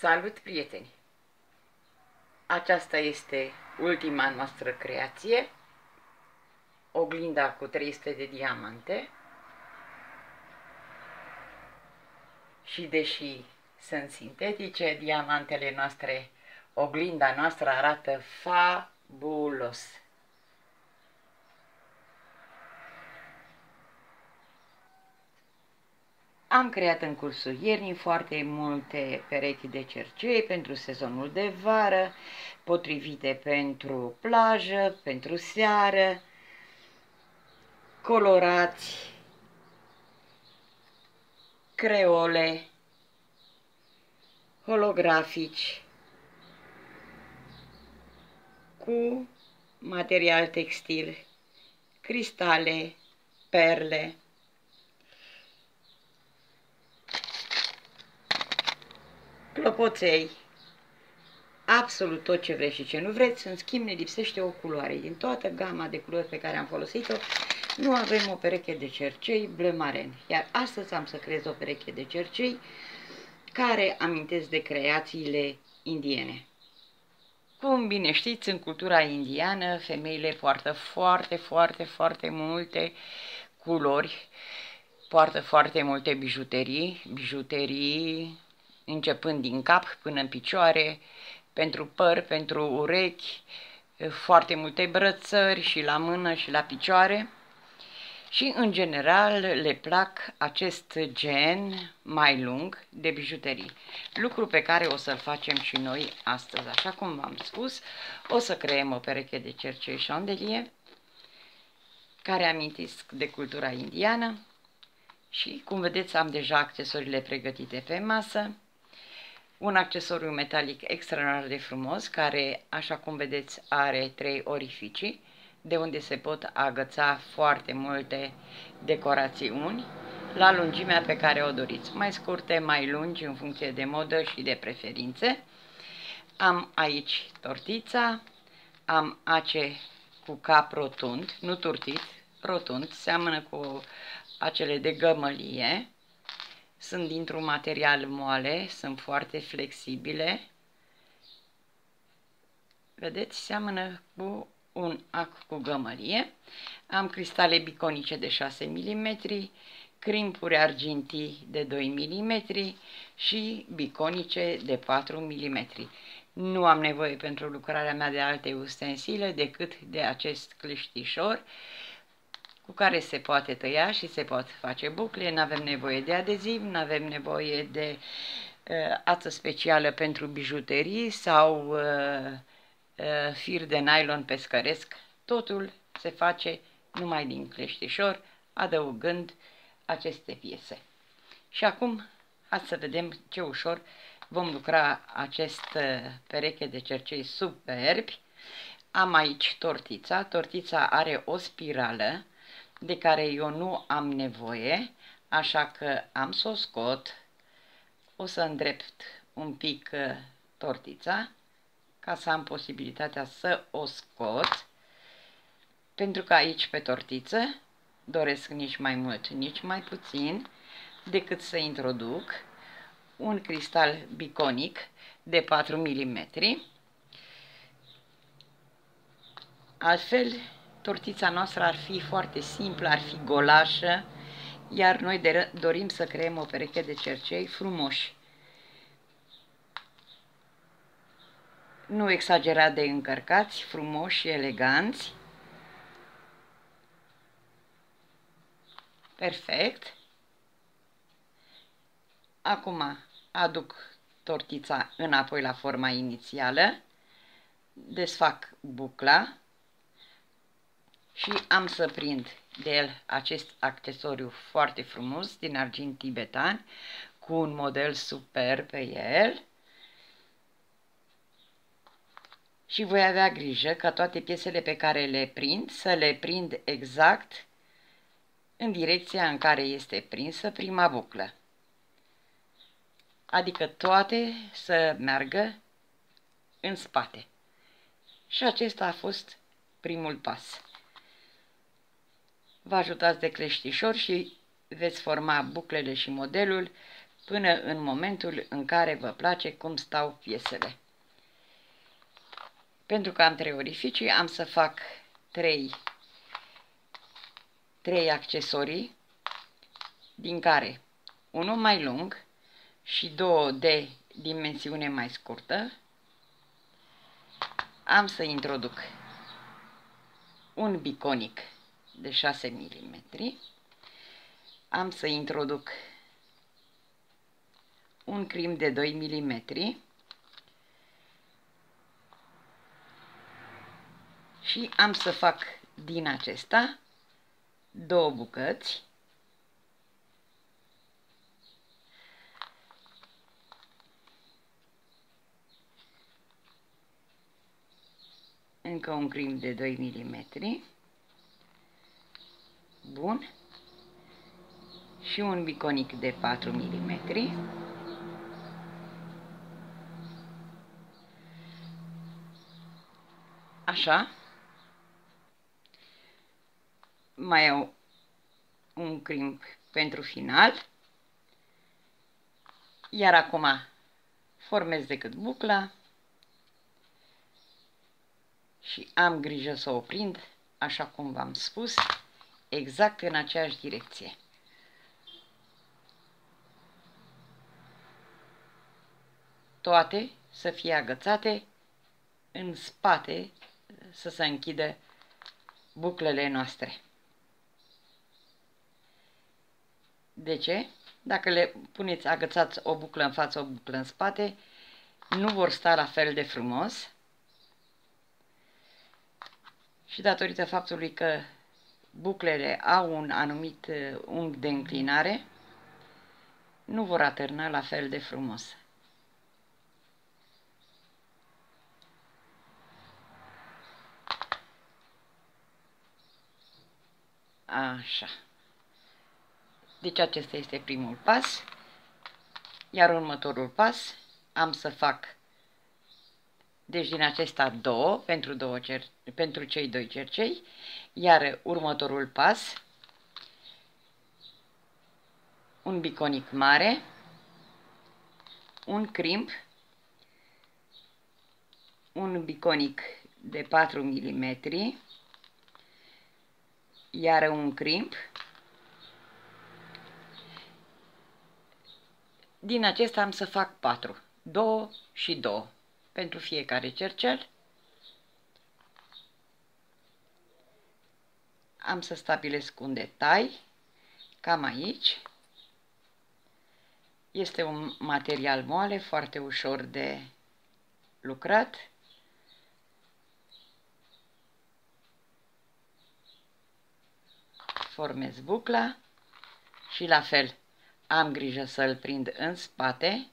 Salut, prieteni! Aceasta este ultima noastră creație, oglinda cu 300 de diamante. Și deși sunt sintetice, diamantele noastre, oglinda noastră arată fabulos. Am creat în cursul iernii foarte multe perechi de cercei pentru sezonul de vară, potrivite pentru plajă, pentru seară, colorați, creole, holografici, cu material textil, cristale, perle, clopoței, absolut tot ce vreți și ce nu vreți, în schimb ne lipsește o culoare. Din toată gama de culori pe care am folosit-o, nu avem o pereche de cercei bleu Iar astăzi am să creez o pereche de cercei care amintesc de creațiile indiene. Cum bine știți, în cultura indiană, femeile poartă foarte, foarte, foarte multe culori, poartă foarte multe bijuterii, bijuterii începând din cap până în picioare, pentru păr, pentru urechi, foarte multe brățări și la mână și la picioare. Și, în general, le plac acest gen mai lung de bijuterii. Lucru pe care o să-l facem și noi astăzi. Așa cum v-am spus, o să creăm o pereche de cercei șandelie, care amintesc de cultura indiană. Și, cum vedeți, am deja accesoriile pregătite pe masă un accesoriu metalic extraordinar de frumos, care, așa cum vedeți, are trei orificii, de unde se pot agăța foarte multe decorațiuni, la lungimea pe care o doriți, mai scurte, mai lungi, în funcție de modă și de preferințe. Am aici tortița, am ace cu cap rotund, nu turtit, rotund, seamănă cu acele de gămălie, sunt dintr-un material moale, sunt foarte flexibile. Vedeți, seamănă cu un ac cu gămărie. Am cristale biconice de 6 mm, crimpuri argintii de 2 mm și biconice de 4 mm. Nu am nevoie pentru lucrarea mea de alte ustensile decât de acest cliștișor cu care se poate tăia și se pot face bucle, nu avem nevoie de adeziv, nu avem nevoie de uh, ață specială pentru bijuterii sau uh, uh, fir de nylon pescăresc. Totul se face numai din cleștișor, adăugând aceste piese. Și acum, hai să vedem ce ușor vom lucra acest uh, pereche de cercei superbi. Am aici tortița. Tortița are o spirală de care eu nu am nevoie, așa că am să o scot, o să îndrept un pic uh, tortița, ca să am posibilitatea să o scot, pentru că aici pe tortiță doresc nici mai mult, nici mai puțin, decât să introduc un cristal biconic de 4 mm. Altfel, tortița noastră ar fi foarte simplă, ar fi golașă, iar noi dorim să creăm o pereche de cercei frumoși. Nu exagerat de încărcați, frumoși și eleganți. Perfect. Acum aduc tortița înapoi la forma inițială, desfac bucla, și am să prind de el acest accesoriu foarte frumos din argint tibetan cu un model super pe el și voi avea grijă ca toate piesele pe care le prind să le prind exact în direcția în care este prinsă prima buclă. Adică toate să meargă în spate. Și acesta a fost primul pas. Vă ajutați de cleștișor și veți forma buclele și modelul până în momentul în care vă place cum stau piesele. Pentru că am trei orificii, am să fac trei, trei accesorii, din care unul mai lung și două de dimensiune mai scurtă. Am să introduc un biconic de 6 mm. Am să introduc un crim de 2 mm și am să fac din acesta două bucăți încă un crim de 2 mm bun. Și un biconic de 4 mm așa. Mai au un crimp pentru final. Iar acum formez decât bucla. Și am grijă să o prind, așa cum v-am spus, exact în aceeași direcție. Toate să fie agățate în spate să se închidă buclele noastre. De ce? Dacă le puneți agățați o buclă în față, o buclă în spate, nu vor sta la fel de frumos și datorită faptului că buclele au un anumit uh, unghi de înclinare, nu vor atârna la fel de frumos. Așa. Deci acesta este primul pas. Iar următorul pas am să fac deci din acesta două pentru, două cer, pentru cei doi cercei, iar următorul pas, un biconic mare, un crimp, un biconic de 4 mm, iar un crimp, din acesta am să fac 4, 2 și 2 pentru fiecare cercel. Am să stabilesc un detai, cam aici. Este un material moale, foarte ușor de lucrat. Formez bucla și la fel am grijă să-l prind în spate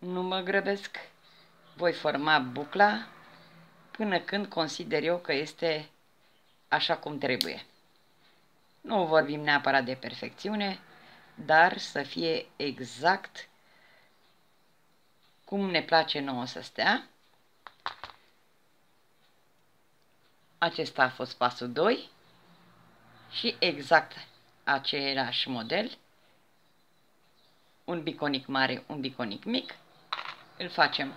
Nu mă grăbesc. Voi forma bucla până când consider eu că este așa cum trebuie. Nu vorbim neapărat de perfecțiune, dar să fie exact cum ne place nouă să stea. Acesta a fost pasul 2 și exact același model, un biconic mare, un biconic mic, îl facem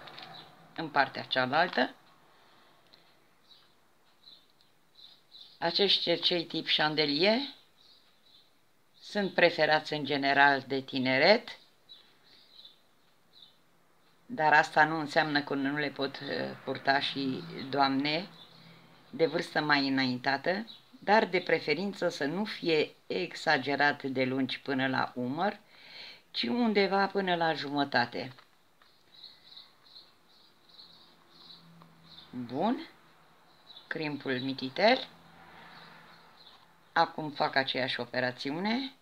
în partea cealaltă. Acești cercei tip șandelie sunt preferați în general de tineret, dar asta nu înseamnă că nu le pot uh, purta și doamne de vârstă mai înaintată, dar de preferință să nu fie exagerat de lungi până la umăr, ci undeva până la jumătate. Bun. Crimpul mititel. Acum fac aceeași operațiune.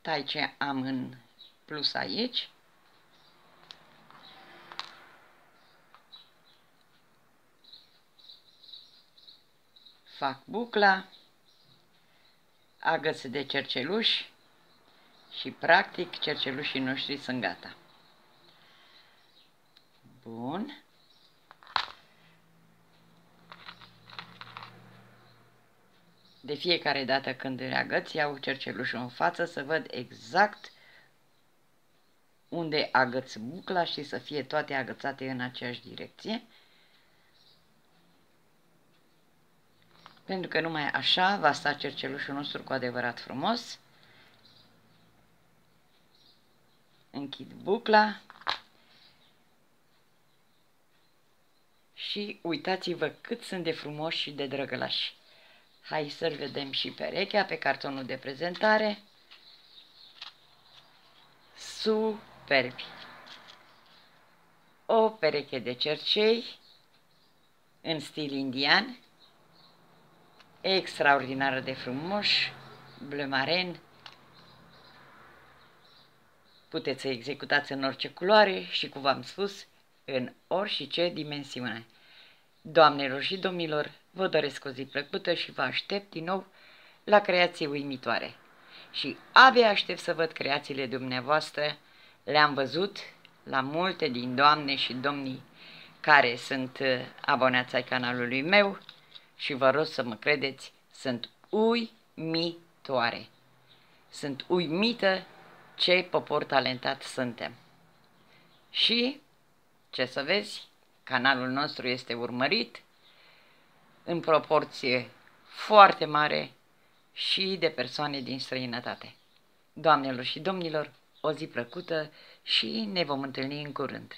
Tai ce am în plus aici. Fac bucla, agăț de cerceluși și practic cercelușii noștri sunt gata. Bun. De fiecare dată când îi agăț, iau cercelușul în față să văd exact unde agăț bucla și să fie toate agățate în aceeași direcție. Pentru că numai așa va sta cercelușul nostru cu adevărat frumos. Închid bucla. Și uitați-vă cât sunt de frumoși și de drăgălași. Hai să-l vedem și perechea pe cartonul de prezentare. Superbi! O pereche de cercei în stil indian, extraordinară de frumoși, bleu marin. Puteți să executați în orice culoare și, cum v-am spus, în orice dimensiune. Doamnelor și domnilor, vă doresc o zi plăcută și vă aștept din nou la creații uimitoare. Și abia aștept să văd creațiile dumneavoastră, le-am văzut la multe din doamne și domnii care sunt uh, abonați ai canalului meu și vă rog să mă credeți, sunt uimitoare. Sunt uimită ce popor talentat suntem. Și, ce să vezi, canalul nostru este urmărit în proporție foarte mare și de persoane din străinătate. Doamnelor și domnilor, o zi plăcută și ne vom întâlni în curând.